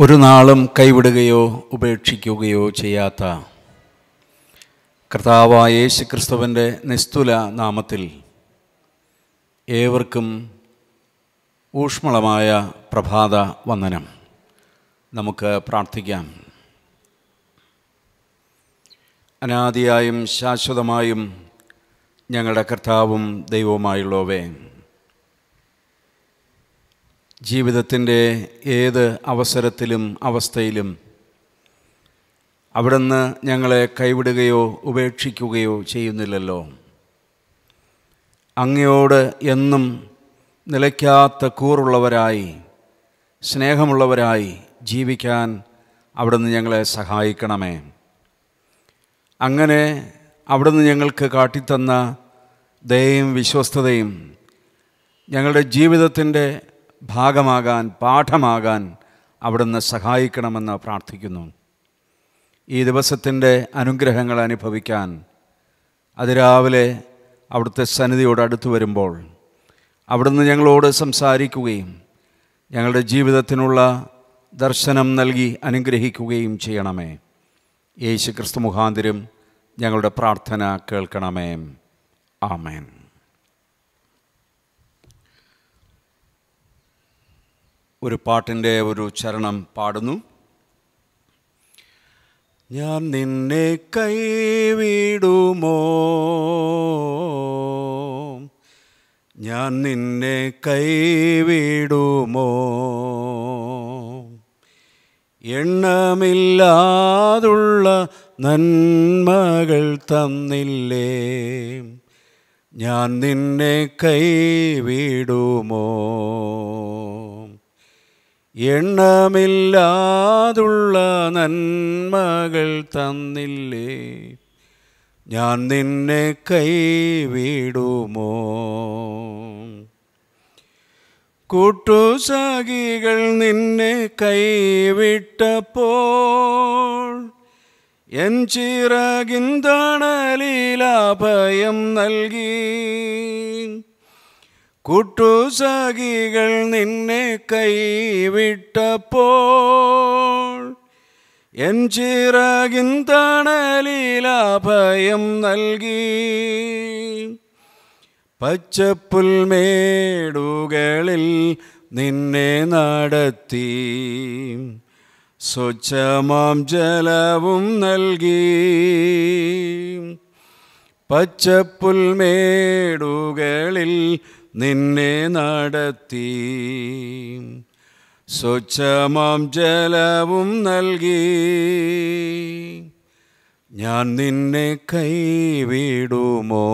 ഒരു നാളും കൈവിടുകയോ ഉപേക്ഷിക്കുകയോ ചെയ്യാത്ത കർത്താവായ യേശു ക്രിസ്തുവിന്റെ നിസ്തുല നാമത്തിൽ ഏവർക്കും ഊഷ്മളമായ പ്രഭാത വന്ദനം. നമുക്ക് പ്രാർത്ഥിക്കാം. അനാദിയായും ശാശ്വതമായും ഞങ്ങളുടെ കർത്താവും ദൈവവുമായുള്ളവേ ജീവിതത്തിന്റെ ഏത് അവസരത്തിലും അവസ്ഥയിലും അവിടുന്ന് ഞങ്ങളെ കൈവിടുകയോ ഉപേക്ഷിക്കുകയോ ചെയ്യുന്നില്ലല്ലോ. അങ്ങയോട് എന്നും നിലയ്ക്കാത്ത കൂറുള്ളവരായി സ്നേഹമുള്ളവരായി ജീവിക്കാൻ അവിടുന്ന് ഞങ്ങളെ സഹായിക്കണമേ. അങ്ങനെ അവിടുന്ന് ഞങ്ങൾക്ക് കാട്ടിത്തന്ന ദയയും വിശ്വസ്തതയും ഞങ്ങളുടെ ജീവിതത്തിന്റെ ഭാഗമാകാൻ പാഠമാകാൻ അവിടുന്ന് സഹായിക്കണമെന്ന് പ്രാർത്ഥിക്കുന്നു. ഈ ദിവസത്തിന്റെ അനുഗ്രഹങ്ങൾ അനുഭവിക്കാൻ അതിരാവിലെ അവിടുത്തെ സന്നിധിയോട് അടുത്തു വരുമ്പോൾ അവിടുന്ന് ഞങ്ങളോട് സംസാരിക്കുകയും ഞങ്ങളുടെ ജീവിതത്തിനുള്ള ദർശനം നൽകി അനുഗ്രഹിക്കുകയും ചെയ്യണമേ. യേശു ക്രിസ്തു മുഖാന്തിരും ഞങ്ങളുടെ പ്രാർത്ഥന കേൾക്കണമേ. ആമേൻ. ഒരു പാട്ടിന്റെ ഒരു ചരണം പാടുന്നു. ഞാൻ നിന്നെ കൈവിടുമോ? ഞാൻ നിന്നെ കൈവിടുമോ? എണ്ണമില്ലാതുള്ള നന്മകൾ തന്നില്ലേ? ഞാൻ നിന്നെ കൈവിടുമോ? എണ്ണമില്ലാതുള്ള നന്മകൾ തന്നില്ലേ? ഞാൻ നിന്നെ കൈവിടുമോ? കൂട്ടുസാഖികൾ നിന്നെ കൈവിട്ടപ്പോൾ എൻ ചിറകിൻ തണലിലാഭയം നൽകി. കൂട്ടുസഖികൾ നിന്നെ കൈവിട്ടപ്പോൾ എൻ ചിറകിൻ തണലിലാഭയം നൽകി. പച്ചപ്പുൽമേടുകളിൽ നിന്നെ നടത്തി. സ്വച്ഛമാം ജലവും നൽകി. പച്ചപ്പുൽമേടുകളിൽ നിന്നെ നടത്തി. സ്വച്ഛമാം ജലവും നൽകി. ഞാൻ നിന്നെ കൈവിടുമോ?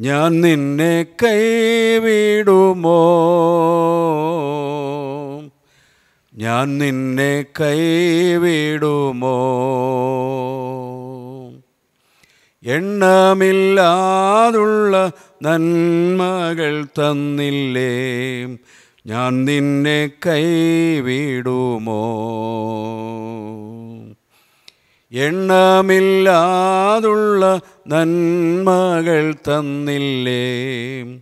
ഞാൻ നിന്നെ കൈവിടുമോ? ഞാൻ നിന്നെ കൈവിടുമോ? എണ്ണമില്ലാതുള്ള നന്മകൾ തന്നില്ലേ? ഞാൻ നിന്നെ കൈവിടുമോ? എണ്ണമില്ലാതുള്ള നന്മകൾ തന്നില്ലേ?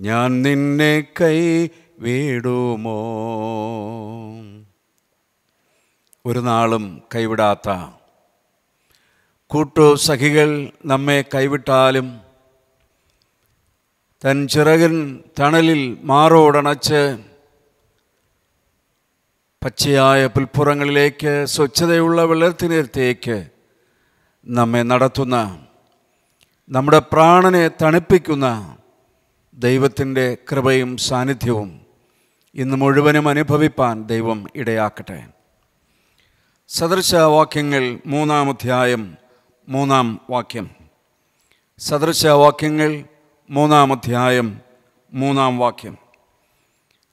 ഞാൻ നിന്നെ കൈ വിടുമോ ഒരു നാളും കൈവിടാത്ത കൂട്ടു സഖികൾ നമ്മെ കൈവിട്ടാലും തൻ ചിറകൻ തണലിൽ മാറോടണച്ച് പച്ചയായ പുൽപ്പുറങ്ങളിലേക്ക് സ്വച്ഛതയുള്ള വെള്ളത്തിനടുത്തേക്ക് നമ്മെ നടത്തുന്ന നമ്മുടെ പ്രാണനെ തണുപ്പിക്കുന്ന ദൈവത്തിന്റെ കൃപയും സാന്നിധ്യവും ഇന്ന് മുഴുവനും അനുഭവിപ്പാൻ ദൈവം ഇടയാക്കട്ടെ. സദൃശവാക്യങ്ങൾ മൂന്നാം അധ്യായം മൂന്നാം വാക്യം. സദൃശവാക്യങ്ങൾ മൂന്നാം അധ്യായം മൂന്നാം വാക്യം.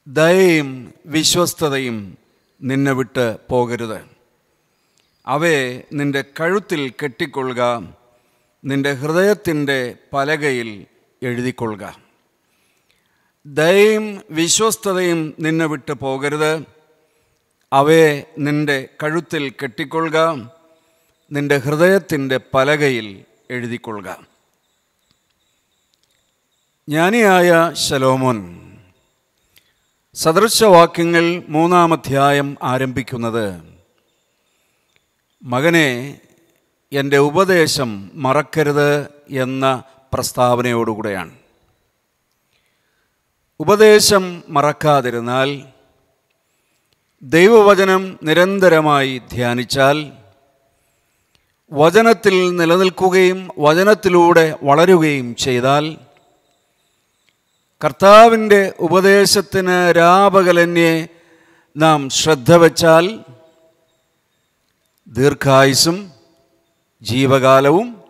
ദയയും വിശ്വസ്തതയും നിന്നെ വിട്ട് പോകരുത്. അവയെ നിന്റെ കഴുത്തിൽ കെട്ടിക്കൊള്ളുക നിന്റെ ഹൃദയത്തിന്റെ പലകയിൽ എഴുതിക്കൊള്ളുക. ദയയും വിശ്വസ്തതയും നിന്നെ വിട്ട് പോകരുത്. അവയെ നിന്റെ കഴുത്തിൽ കെട്ടിക്കൊള്ളുക നിന്റെ ഹൃദയത്തിന്റെ പലകയിൽ എഴുതിക്കൊള്ളുക. ജ്ഞാനിയായ ശലോമോൻ സദൃശവാക്യങ്ങൾ മൂന്നാമധ്യായം ആരംഭിക്കുന്നത് മകനെ എന്റെ ഉപദേശം മറക്കരുത് എന്ന പ്രസ്താവനയോടുകൂടെയാണ്. ഉപദേശം മറക്കാതിരുന്നാൽ ദൈവവചനം നിരന്തരമായി ധ്യാനിച്ചാൽ വചനത്തിൽ നിലനിൽക്കുകയും വചനത്തിലൂടെ വളരുകയും ചെയ്താൽ കർത്താവിന്റെ ഉപദേശത്തിന് രാപകലന്യെ നാം ശ്രദ്ധ വച്ചാൽ ദീർഘായുസും ജീവകാലവും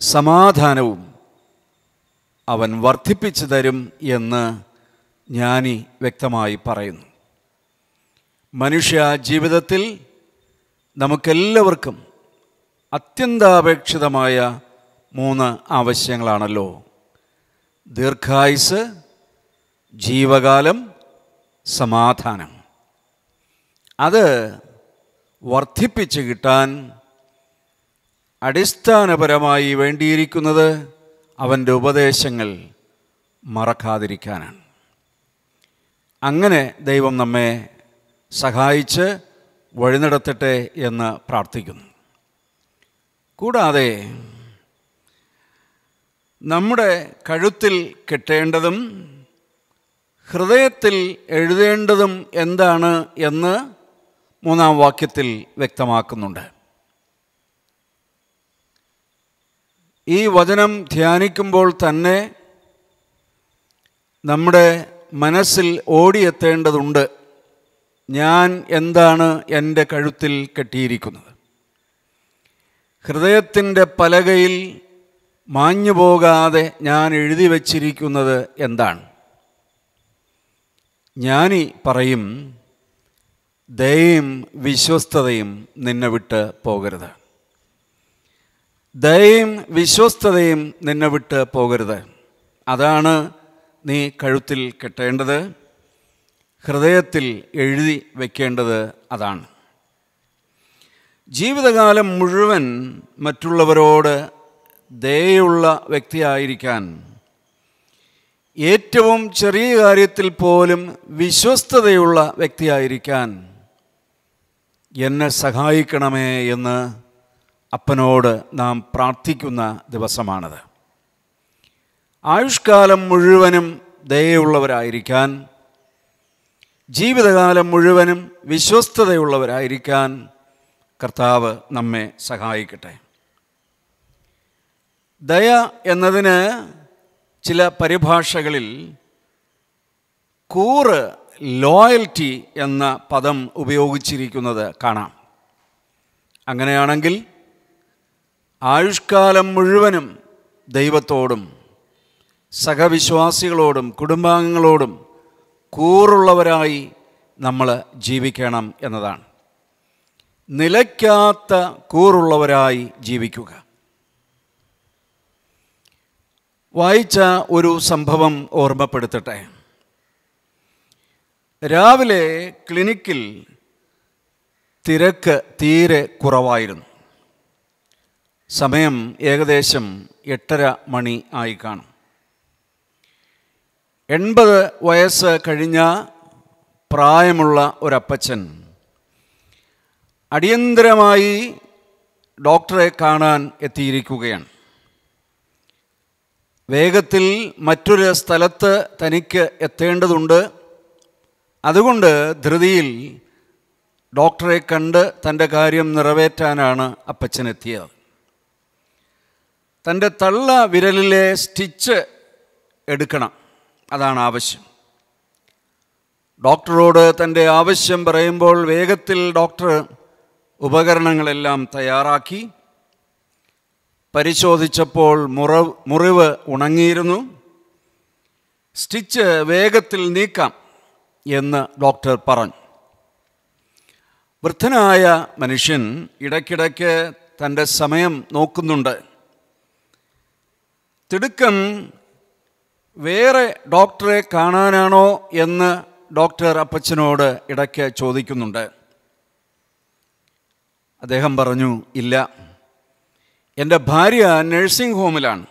സമാധാനവും അവൻ വർദ്ധിപ്പിച്ചു തരും എന്ന് ജ്ഞാനി വ്യക്തമായി പറയുന്നു. മനുഷ്യ ജീവിതത്തിൽ നമുക്കെല്ലാവർക്കും അത്യന്താപേക്ഷിതമായ മൂന്ന് ആവശ്യങ്ങളാണല്ലോ. ദീർഘായുസ് ജീവകാലം സമാധാനം. അത് വർദ്ധിപ്പിച്ച് കിട്ടാൻ അടിസ്ഥാനപരമായി വേണ്ടിയിരിക്കുന്നത് അവന്റെ ഉപദേശങ്ങൾ മറക്കാതിരിക്കാനാണ്. അങ്ങനെ ദൈവം നമ്മെ സഹായിച്ച് വഴിനടത്തട്ടെ എന്ന് പ്രാർത്ഥിക്കുന്നു. കൂടാതെ നമ്മുടെ കഴുത്തിൽ കെട്ടേണ്ടതും ഹൃദയത്തിൽ എഴുതേണ്ടതും എന്താണ് എന്ന് മൂന്നാം വാക്യത്തിൽ വ്യക്തമാക്കുന്നുണ്ട്. ഈ വചനം ധ്യാനിക്കുമ്പോൾ തന്നെ നമ്മുടെ മനസ്സിൽ ഓടിയെത്തേണ്ടതുണ്ട്. ഞാൻ എന്താണ് എന്റെ കഴുത്തിൽ കെട്ടിയിരിക്കുന്നത്? ഹൃദയത്തിന്റെ പലകയിൽ മാഞ്ഞു പോകാതെ ഞാൻ എഴുതി വച്ചിരിക്കുന്നത് എന്താണ്? ജ്ഞാനി പറയും ദയയും വിശ്വസ്തതയും നിന്നെ വിട്ട് പോകരുത്. ദയയും വിശ്വസ്തതയും നിന്നെ വിട്ട് പോകരുത്. അതാണ് നീ കഴുത്തിൽ കെട്ടേണ്ടത് ഹൃദയത്തിൽ എഴുതി വയ്ക്കേണ്ടത് അതാണ്. ജീവിതകാലം മുഴുവൻ മറ്റുള്ളവരോട് ദയുള്ള വ്യക്തിയായിരിക്കാൻ ഏറ്റവും ചെറിയ കാര്യത്തിൽ പോലും വിശ്വസ്തതയുള്ള വ്യക്തിയായിരിക്കാൻ എന്നെ സഹായിക്കണമേ എന്ന് അപ്പനോട് നാം പ്രാർത്ഥിക്കുന്ന ദിവസമാണത്. ആയുഷ്കാലം മുഴുവനും ദയയുള്ളവരായിരിക്കാൻ ജീവിതകാലം മുഴുവനും വിശ്വസ്തതയുള്ളവരായിരിക്കാൻ കർത്താവ് നമ്മെ സഹായിക്കട്ടെ. ദയ എന്നതിന് ചില പരിഭാഷകളിൽ കൂറ് ലോയൽറ്റി എന്ന പദം ഉപയോഗിച്ചിരിക്കുന്നത് കാണാം. അങ്ങനെയാണെങ്കിൽ ആയുഷ്കാലം മുഴുവനും ദൈവത്തോടും സഹവിശ്വാസികളോടും കുടുംബാംഗങ്ങളോടും കൂറുള്ളവരായി നമ്മൾ ജീവിക്കണം എന്നതാണ്. നിലയ്ക്കാത്ത കൂറുള്ളവരായി ജീവിക്കുക. വായിച്ച ഒരു സംഭവം ഓർമ്മപ്പെടുത്തട്ടെ. രാവിലെ ക്ലിനിക്കിൽ തിരക്ക് തീരെ കുറവായിരുന്നു. സമയം ഏകദേശം എട്ടര മണി ആയി കാണും. എൺപത് വയസ്സ് കഴിഞ്ഞ പ്രായമുള്ള ഒരപ്പച്ചൻ അടിയന്തരമായി ഡോക്ടറെ കാണാൻ എത്തിയിരിക്കുകയാണ്. വേഗത്തിൽ മറ്റൊരു സ്ഥലത്ത് തനിക്ക് എത്തേണ്ടതുണ്ട്. അതുകൊണ്ട് ധൃതിയിൽ ഡോക്ടറെ കണ്ട് തന്റെ കാര്യം നിറവേറ്റാനാണ് അപ്പച്ചൻ എത്തിയത് തന്റെ തള്ള വിരലിലെ സ്റ്റിച്ച് എടുക്കണം അതാണ് ആവശ്യം. ഡോക്ടറോട് തന്റെ ആവശ്യം പറയുമ്പോൾ വേഗത്തിൽ ഡോക്ടർ ഉപകരണങ്ങളെല്ലാം തയ്യാറാക്കി പരിശോധിച്ചപ്പോൾ മുറവ് മുറിവ് ഉണങ്ങിയിരുന്നു. സ്റ്റിച്ച് വേഗത്തിൽ നീക്കാം എന്ന് ഡോക്ടർ പറഞ്ഞു. വൃദ്ധനായ മനുഷ്യൻ ഇടയ്ക്കിടയ്ക്ക് തന്റെ സമയം നോക്കുന്നുണ്ട്. തിടുക്കം വേറെ ഡോക്ടറെ കാണാനാണോ എന്ന് ഡോക്ടർ അപ്പച്ചനോട് ഇടയ്ക്ക് ചോദിക്കുന്നുണ്ട്. അദ്ദേഹം പറഞ്ഞു ഇല്ല. എന്റെ ഭാര്യ നഴ്സിംഗ് ഹോമിലാണ്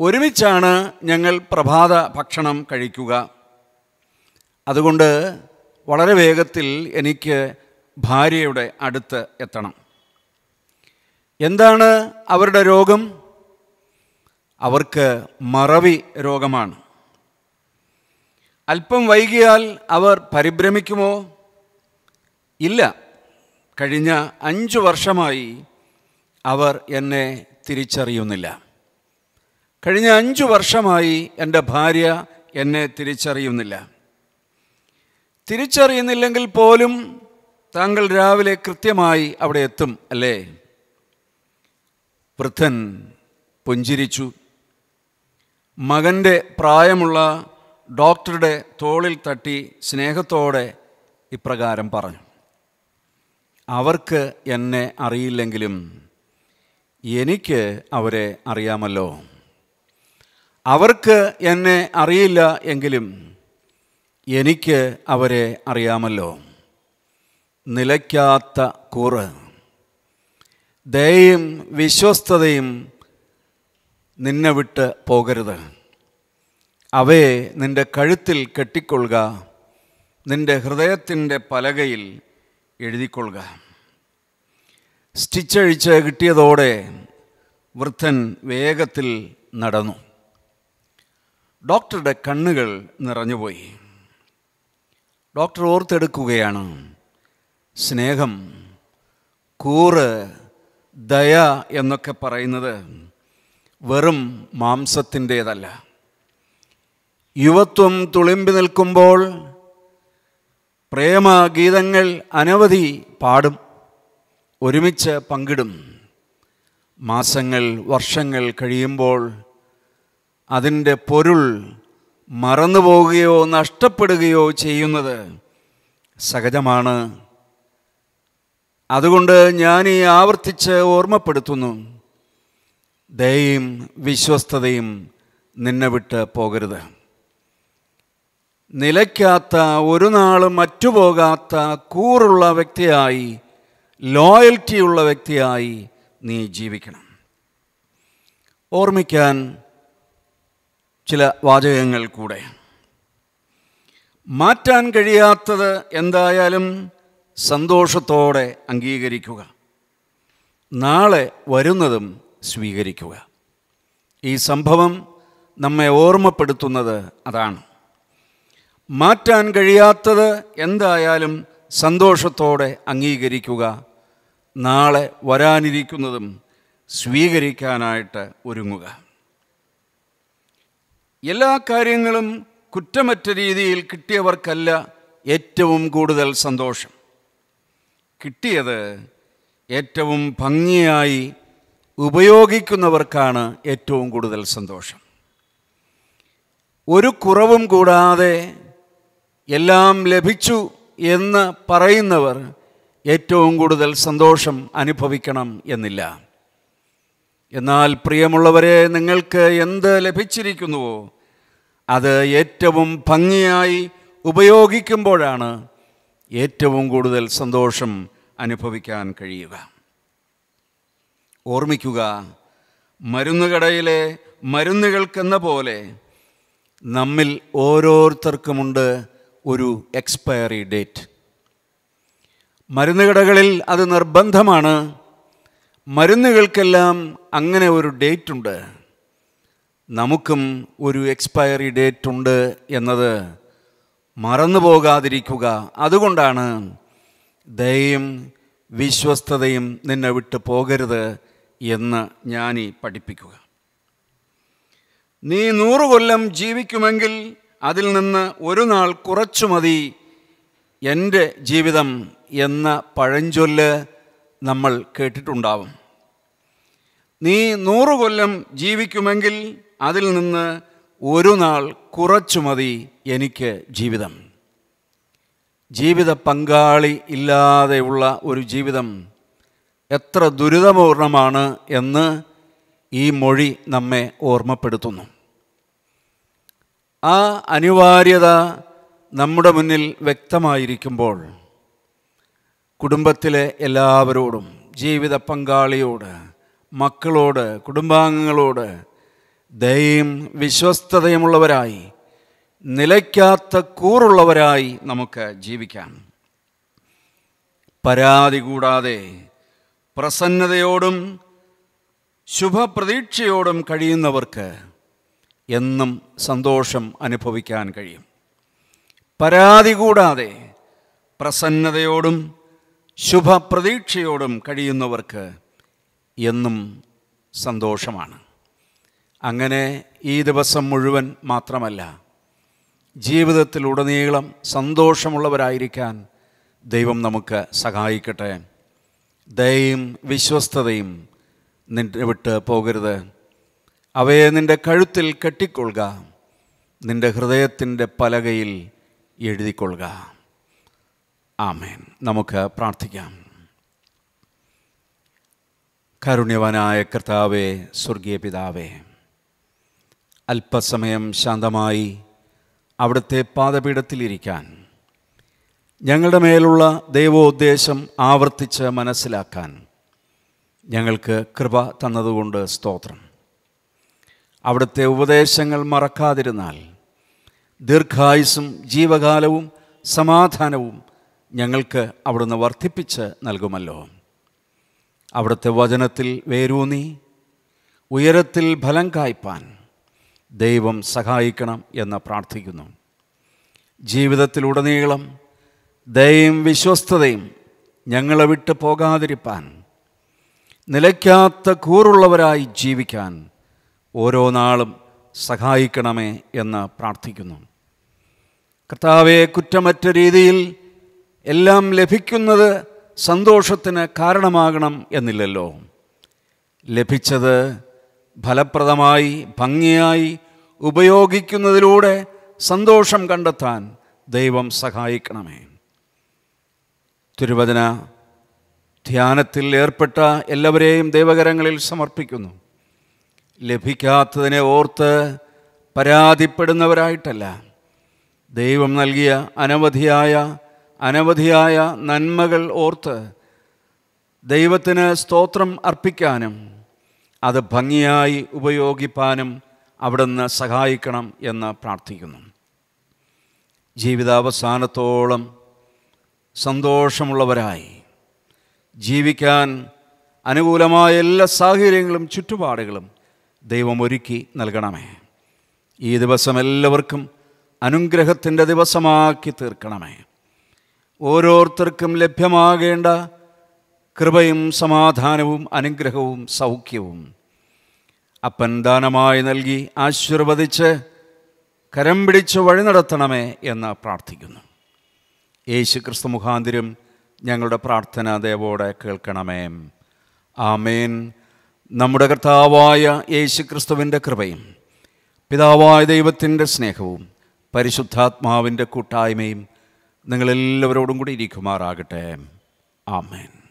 ഒരുമിച്ചാണ് ഞങ്ങൾ പ്രഭാത ഭക്ഷണം കഴിക്കുക. അതുകൊണ്ട് വളരെ വേഗത്തിൽ എനിക്ക് ഭാര്യയുടെ അടുത്ത് എത്തണം. എന്താണ് അവരുടെ രോഗം? അവർക്ക് മറവി രോഗമാണ്. അല്പം വൈകിയാൽ അവർ പരിഭ്രമിക്കുമോ? ഇല്ല. കഴിഞ്ഞ അഞ്ചു വർഷമായി അവർ എന്നെ തിരിച്ചറിയുന്നില്ല. കഴിഞ്ഞ അഞ്ചു വർഷമായി എന്റെ ഭാര്യ എന്നെ തിരിച്ചറിയുന്നില്ല. തിരിച്ചറിയുന്നില്ലെങ്കിൽ പോലും താങ്കൾ രാവിലെ കൃത്യമായി അവിടെ എത്തും അല്ലേ? വൃദ്ധൻ പുഞ്ചിരിച്ചു. മകന്റെ പ്രായമുള്ള ഡോക്ടറുടെ തോളിൽ തട്ടി സ്നേഹത്തോടെ ഇപ്രകാരം പറഞ്ഞു. അവർക്ക് എന്നെ അറിയില്ലെങ്കിലും എനിക്ക് അവരെ അറിയാമല്ലോ. അവർക്ക് എന്നെ അറിയില്ല എങ്കിലും എനിക്ക് അവരെ അറിയാമല്ലോ. നിലയ്ക്കാത്ത കൂറ് ദയയും വിശ്വസ്തതയും നിന്നെ വിട്ട് പോകരുത്. അവയെ നിന്റെ കഴുത്തിൽ കെട്ടിക്കൊള്ളുക നിന്റെ ഹൃദയത്തിന്റെ പലകയിൽ എഴുതിക്കൊള്ളുക. സ്റ്റിച്ചഴിച്ച് കിട്ടിയതോടെ വൃദ്ധൻ വേഗത്തിൽ നടന്നു. ഡോക്ടറുടെ കണ്ണുകൾ നിറഞ്ഞുപോയി. ഡോക്ടർ ഓർത്തെടുക്കുകയാണ് സ്നേഹം കൂറ് ദയ എന്നൊക്കെ പറയുന്നത് വെറും മാംസത്തിന്റേതല്ല. യുവത്വം തുളിമ്പി നിൽക്കുമ്പോൾ പ്രേമഗീതങ്ങൾ അനവധി പാടും ഒരുമിച്ച് പങ്കിടും. മാസങ്ങൾ വർഷങ്ങൾ കഴിയുമ്പോൾ അതിന്റെ പൊരുൾ മറന്നുപോകുകയോ നഷ്ടപ്പെടുകയോ ചെയ്യുന്നത് സഹജമാണ്. അതുകൊണ്ട് ഞാൻ ഈ ആവർത്തിച്ച് ഓർമ്മപ്പെടുത്തുന്നു. ദയയും വിശ്വസ്തതയും നിന്നെ വിട്ട് പോകരുത്. നിലയ്ക്കാത്ത ഒരു നാളും മറ്റുപോകാത്ത കൂറുള്ള വ്യക്തിയായി ലോയൽറ്റിയുള്ള വ്യക്തിയായി നീ ജീവിക്കണം. ഓർമ്മിക്കാൻ ചില വാചകങ്ങൾ കൂടെ. മാറ്റാൻ കഴിയാത്തത് എന്തായാലും സന്തോഷത്തോടെ അംഗീകരിക്കുക. നാളെ വരുന്നതും സ്വീകരിക്കുക. ഈ സംഭവം നമ്മെ ഓർമ്മപ്പെടുത്തുന്നത് അതാണ്. മാറ്റാൻ കഴിയാത്തത് എന്തായാലും സന്തോഷത്തോടെ അംഗീകരിക്കുക. നാളെ വരാനിരിക്കുന്നതും സ്വീകരിക്കാനായിട്ട് ഒരുങ്ങുക. എല്ലാ കാര്യങ്ങളും കുറ്റമറ്റ രീതിയിൽ കിട്ടിയവർക്കല്ല ഏറ്റവും കൂടുതൽ സന്തോഷം. കിട്ടിയത് ഏറ്റവും ഭംഗിയായി ഉപയോഗിക്കുന്നവർക്കാണ് ഏറ്റവും കൂടുതൽ സന്തോഷം. ഒരു കുറവും കൂടാതെ എല്ലാം ലഭിച്ചു എന്ന് പറയുന്നവർ ഏറ്റവും കൂടുതൽ സന്തോഷം അനുഭവിക്കണം എന്നില്ല. എന്നാൽ പ്രിയമുള്ളവരെ നിങ്ങൾക്ക് എന്ത് ലഭിച്ചിരിക്കുന്നുവോ അത് ഏറ്റവും ഭംഗിയായി ഉപയോഗിക്കുമ്പോഴാണ് ഏറ്റവും കൂടുതൽ സന്തോഷം അനുഭവിക്കാൻ കഴിയുക. ഓർമ്മിക്കുക മരുന്നുകടയിലെ മരുന്നുകൾക്കെന്ന പോലെ നമ്മിൽ ഓരോരുത്തർക്കുമുണ്ട് ഒരു എക്സ്പയറി ഡേറ്റ് മരുന്ന് കടകളിൽ അത് നിർബന്ധമാണ്. മരുന്നുകൾക്കെല്ലാം അങ്ങനെ ഒരു ഡേറ്റ് ഉണ്ട്. നമുക്കും ഒരു എക്സ്പയറി ഡേറ്റ് ഉണ്ട് എന്നത് മറന്നു പോകാതിരിക്കുക. അതുകൊണ്ടാണ് ദയയും വിശ്വസ്തതയും നിന്നെ വിട്ട് പോകരുത് എന്ന് ഞാനീ പഠിപ്പിക്കുക. നീ നൂറു കൊല്ലം ജീവിക്കുമെങ്കിൽ അതിൽ നിന്ന് ഒരു നാൾ കുറച്ചു മതി എന്റെ ജീവിതം എന്ന പഴഞ്ചൊല്ല് നമ്മൾ കേട്ടിട്ടുണ്ടാവും. നീ നൂറു കൊല്ലം ജീവിക്കുമെങ്കിൽ അതിൽ നിന്ന് ഒരു നാൾ കുറച്ചു മതി എനിക്ക് ജീവിതം. ജീവിത പങ്കാളി ഇല്ലാതെയുള്ള ഒരു ജീവിതം എത്ര ദുരിതപൂർണമാണ് എന്ന് ഈ മൊഴി നമ്മെ ഓർമ്മപ്പെടുത്തുന്നു. ആ അനിവാര്യത നമ്മുടെ മുന്നിൽ വ്യക്തമായിരിക്കുമ്പോൾ കുടുംബത്തിലെ എല്ലാവരോടും ജീവിത പങ്കാളിയോട് മക്കളോട് കുടുംബാംഗങ്ങളോട് ദയയും വിശ്വസ്തതയുമുള്ളവരായി നിലയ്ക്കാത്ത കൂറുള്ളവരായി നമുക്ക് ജീവിക്കാം. പരാതി കൂടാതെ പ്രസന്നതയോടും ശുഭപ്രതീക്ഷയോടും കഴിയുന്നവർക്ക് എന്നും സന്തോഷം അനുഭവിക്കാൻ കഴിയും. പരാതി കൂടാതെ പ്രസന്നതയോടും ശുഭപ്രതീക്ഷയോടും കഴിയുന്നവർക്ക് എന്നും സന്തോഷമാണ്. അങ്ങനെ ഈ ദിവസം മുഴുവൻ മാത്രമല്ല ജീവിതത്തിലുടനീളം സന്തോഷമുള്ളവരായിരിക്കാൻ ദൈവം നമുക്ക് സഹായിക്കട്ടെ. ദയയും വിശ്വസ്തതയും നിന്റെ വിട്ട് പോകരുത്. അവയെ നിന്റെ കഴുത്തിൽ കെട്ടിക്കൊള്ളുക. നിന്റെ ഹൃദയത്തിന്റെ പലകയിൽ എഴുതിക്കൊള്ളുക. ആമേൻ. നമുക്ക് പ്രാർത്ഥിക്കാം. കാരുണ്യവാനായ കർത്താവേ സ്വർഗീയ പിതാവേ അല്പസമയം ശാന്തമായി അവിടുത്തെ പാദപീഠത്തിലിരിക്കാൻ ഞങ്ങളുടെ മേലുള്ള ദൈവോദ്ദേശം ആവർത്തിച്ച് മനസ്സിലാക്കാൻ ഞങ്ങൾക്ക് കൃപ തന്നതുകൊണ്ട് സ്തോത്രം. അവിടുത്തെ ഉപദേശങ്ങൾ മറക്കാതിരുന്നാൽ ദീർഘായുസും ജീവകാലവും സമാധാനവും ഞങ്ങൾക്ക് അവിടുന്ന് വർദ്ധിപ്പിച്ച് നൽകുമല്ലോ. അവിടുത്തെ വചനത്തിൽ വേരൂന്നി ഉയരത്തിൽ ഫലം കായ്പാൻ ദൈവം സഹായിക്കണം എന്ന് പ്രാർത്ഥിക്കുന്നു. ജീവിതത്തിലുടനീളം ദയയും വിശ്വസ്തതയും ഞങ്ങളെ വിട്ട് പോകാതിരിപ്പാൻ നിലയ്ക്കാത്ത കൂറുള്ളവരായി ജീവിക്കാൻ ഓരോ നാളും സഹായിക്കണമേ എന്ന് പ്രാർത്ഥിക്കുന്നു. കർത്താവെ കുറ്റമറ്റ രീതിയിൽ എല്ലാം ലഭിക്കുന്നത് സന്തോഷത്തിന് കാരണമാകണം എന്നില്ലല്ലോ. ലഭിച്ചത് ഫലപ്രദമായി ഭംഗിയായി ഉപയോഗിക്കുന്നതിലൂടെ സന്തോഷം കണ്ടെത്താൻ ദൈവം സഹായിക്കണമേ. തിരുവചന ധ്യാനത്തിൽ ഏർപ്പെട്ട എല്ലാവരെയും ദൈവകരങ്ങളിൽ സമർപ്പിക്കുന്നു. ലഭിക്കാത്തതിനെ ഓർത്ത് പരാതിപ്പെടുന്നവരായിട്ടല്ല. ദൈവം നൽകിയ അനവധിയായ അനവധിയായ നന്മകൾ ഓർത്ത് ദൈവത്തിന് സ്തോത്രം അർപ്പിക്കാനും അത് ഭംഗിയായി ഉപയോഗിപ്പാനും അവിടുന്ന് സഹായിക്കണം എന്ന് പ്രാർത്ഥിക്കുന്നു. ജീവിതാവസാനത്തോളം സന്തോഷമുള്ളവരായി ജീവിക്കാൻ അനുകൂലമായ എല്ലാ സാഹചര്യങ്ങളും ചുറ്റുപാടുകളും ദൈവം ഒരുക്കി നൽകണമേ. ഈ ദിവസം എല്ലാവർക്കും അനുഗ്രഹത്തിന്റെ ദിവസമാക്കി തീർക്കണമേ. ഓരോരുത്തർക്കും ലഭ്യമാകേണ്ട കൃപയും സമാധാനവും അനുഗ്രഹവും സൗഖ്യവും. അപ്പൻ ദാനമായി നൽകി ആശീർവദിച്ച് കരം പിടിച്ച് വഴി നടത്തണമേ എന്ന് പ്രാർത്ഥിക്കുന്നു. യേശു ക്രിസ്തു മുഖാന്തിരും ഞങ്ങളുടെ പ്രാർത്ഥന ദേവോടെ കേൾക്കണമേ. ആമേൻ. നമ്മുടെ കർത്താവായ യേശു ക്രിസ്തുവിന്റെ കൃപയും പിതാവായ ദൈവത്തിന്റെ സ്നേഹവും പരിശുദ്ധാത്മാവിന്റെ കൂട്ടായ്മയും നിങ്ങളെല്ലാവരോടും കൂടി ഇരിക്കുമാറാകട്ടെ. ആമേൻ.